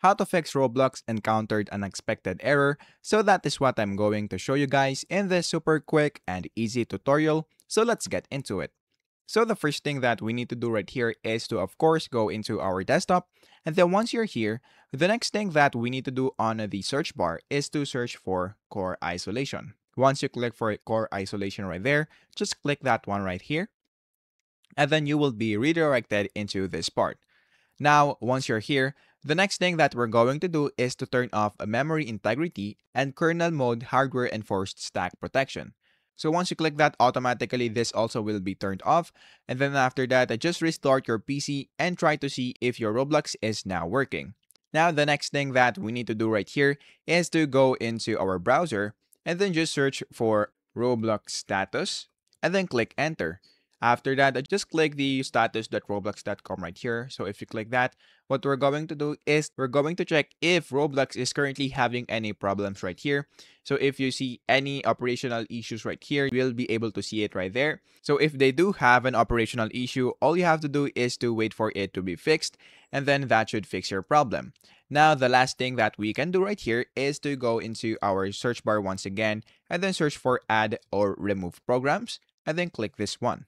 how to fix Roblox encountered an unexpected error. So that is what I'm going to show you guys in this super quick and easy tutorial. So let's get into it. So the first thing that we need to do right here is to of course go into our desktop. And then once you're here, the next thing that we need to do on the search bar is to search for core isolation. Once you click for core isolation right there, just click that one right here. And then you will be redirected into this part. Now, once you're here, the next thing that we're going to do is to turn off a memory integrity and kernel mode hardware enforced stack protection. So once you click that, automatically this also will be turned off. And then after that, uh, just restart your PC and try to see if your Roblox is now working. Now, the next thing that we need to do right here is to go into our browser and then just search for Roblox status and then click enter. After that, I just click the status.roblox.com right here. So if you click that, what we're going to do is we're going to check if Roblox is currently having any problems right here. So if you see any operational issues right here, you'll be able to see it right there. So if they do have an operational issue, all you have to do is to wait for it to be fixed and then that should fix your problem. Now, the last thing that we can do right here is to go into our search bar once again and then search for add or remove programs and then click this one.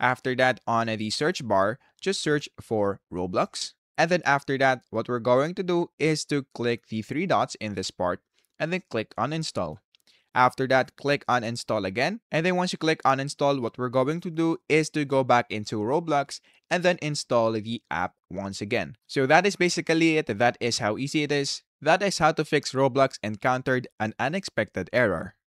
After that, on the search bar, just search for Roblox. And then after that, what we're going to do is to click the three dots in this part and then click on install. After that, click on install again. And then once you click on install, what we're going to do is to go back into Roblox and then install the app once again. So that is basically it. That is how easy it is. That is how to fix Roblox encountered an unexpected error.